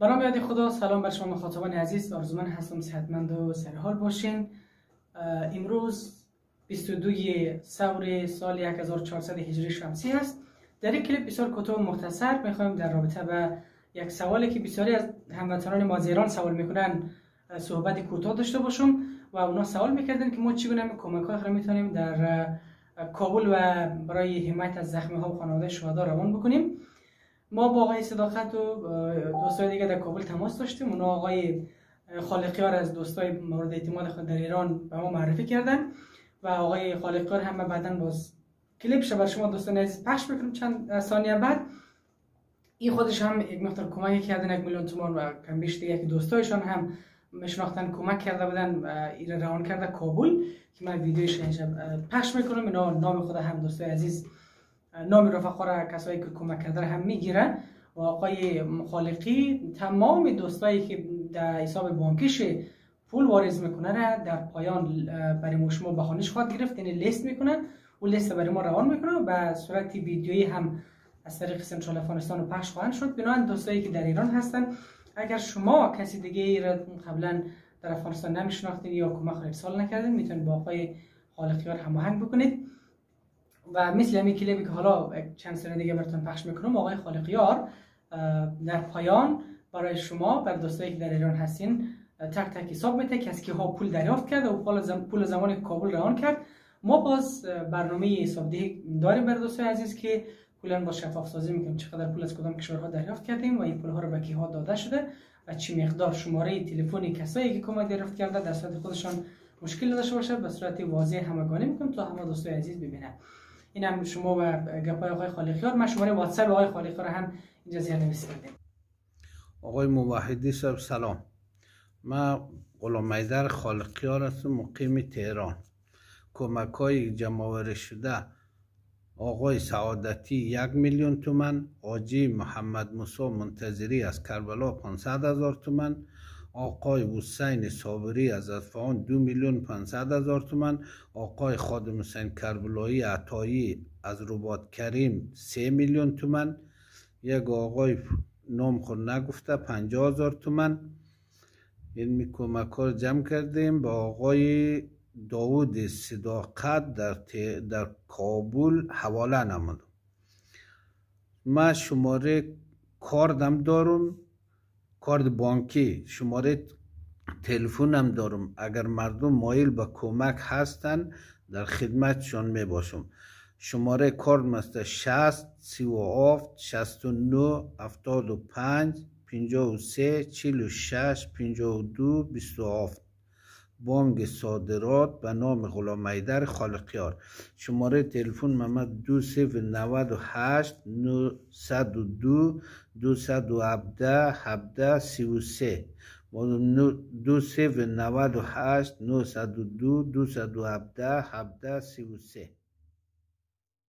به نام یاد خدا سلام بر شما مخاطبان عزیز. آرزومند هستم صحتمند و سرحال باشین. امروز 22 سور سال 1400 هجری شمسی است. در این کلیپ بسیار کوتاه مختصر می‌خوایم در رابطه به یک سوالی که بسیاری از هموطنان ما ایران سوال می‌کنن صحبت کوتاه داشته باشم و اونا سوال می‌کردن که ما چگونه کمک های می‌تونیم در کابل و برای حمایت از زخمی ها و خانواده شهدا روان بکنیم. ما با آقای صداقت و دوستای دیگه در کابل تماس داشتیم. اونا آقای خالقیار از دوستای مورد اعتماد خود در ایران به ما معرفی کردن و آقای خالقیار هم بعدا باز کلیپ بر شما دوستان عزیز پخش می‌کنم چند ثانیه بعد. این خودش هم یک مقدار کمک کردن یک میلیون تومان و کم بیش دیگه که دوستایشان هم میشناختن کمک کرده بودن ایره روان کرده. کابل که من ویدیوش اینجا پخش می‌کنم. اینا نام خود هم دوستای عزیز نام رفقا را کسایی که کمک کرده هم می‌گیرن و آقای مخالقی تمام دوستایی که در حساب بانکیش پول واریز می‌کنه را در پایان برای ما شما بخانش خواهد گرفت. یعنی لیست می‌کنه. و لیست برای ما روان می‌کنه و صورت ویدیویی هم از طریق سنترال افغانستان پخش خواهند شد. بنابراین دوستایی که در ایران هستن اگر شما کسی دیگه ای را قبلا در افغانستان نمیشناختین یا کمک ارسال نکردین می‌تونید با آقای خالقیار هماهنگ بکنید. و مثل همین کلیپی که حالا چند سنه دیگه براتون پخش می‌کنم آقای خالقیار در پایان برای شما بر دوستایی که در ایران هستین تک تک حساب میده که از کی ها پول دریافت کرده و پول زمان کابل روان کرد. ما باز برنامه حسابدهی داریم بر دوستای عزیز که کلا با شفاف سازی می‌کنیم. چقدر پول از کدام کشورها دریافت کردیم و این پول ها رو به کی ها داده شده و چی مقدار شماره تلفنی کسایی که کمک دریافت کرده در صورت خودشان مشکل نداشته باشه به صورت واضح همگانی می‌کنیم تا همه دوستای عزیز ببینن. این هم شما و گپای آقای خالقیار من شماره واتساپ آقای خالقیار هم اینجا زیر نویسیدم آقای موحدی صاحب سلام. من غلام میدر خالقیار هستم مقیم تهران. کمک های جمع شده. آقای سعادتی یک میلیون تومن آجی محمد موسی منتظری از کربلا 500 هزار تومن آقای حسین صابری از اصفهان دو میلیون 500 هزار تومن آقای خادم حسین کربلایی عطایی از رباط کریم سه میلیون تومن یک آقای نام خود نگفته 50 هزار تومن این کمک ها جمع کردیم با آقای داود صداقت در, در کابل حواله نمودم ما شماره کاردم دارم. کارد بانکی شماره تلفنم دارم. اگر مردم مایل به کمک هستن در خدمتشان می باشم شماره کارد مست 60 37 69 75 53 46 52 27 بانک صادرات به نام غلام میدر خالقیار. شماره تلفن محمد دو سیف نود و هشت دو دو سد و هبده هبده سی و سه. دو سیف نود و هشت نو سد و دو دو سد و هبده هبده سی و سه.